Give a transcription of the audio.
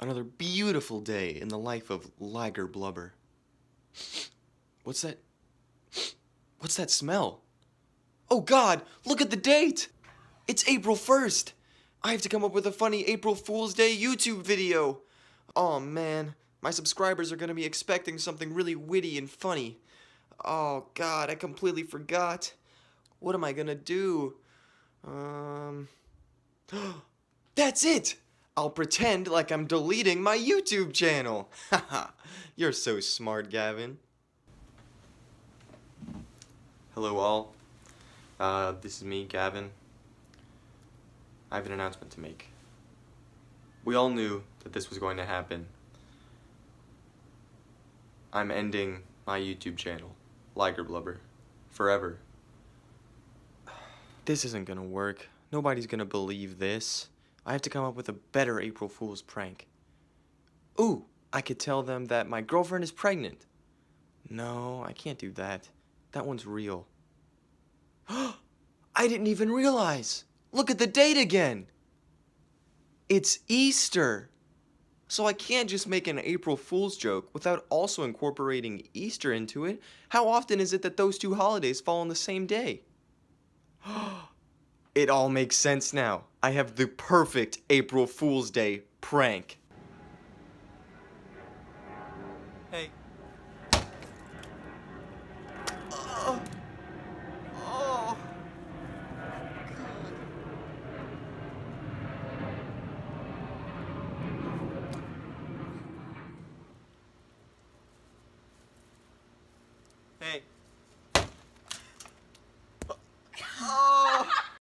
Another beautiful day in the life of Liger Blubber. What's that? What's that smell? Oh god, look at the date! It's April 1st! I have to come up with a funny April Fool's Day YouTube video! Oh man, my subscribers are gonna be expecting something really witty and funny. Oh god, I completely forgot. What am I gonna do? Um. That's it! I'll pretend like I'm deleting my YouTube channel. Haha, you're so smart, Gavin. Hello, all. Uh, this is me, Gavin. I have an announcement to make. We all knew that this was going to happen. I'm ending my YouTube channel, Liger Blubber, forever. This isn't gonna work. Nobody's gonna believe this. I have to come up with a better April Fool's prank. Ooh, I could tell them that my girlfriend is pregnant. No, I can't do that. That one's real. I didn't even realize. Look at the date again. It's Easter. So I can't just make an April Fool's joke without also incorporating Easter into it. How often is it that those two holidays fall on the same day? it all makes sense now. I have the perfect April Fool's Day prank. Hey. Oh. Hey.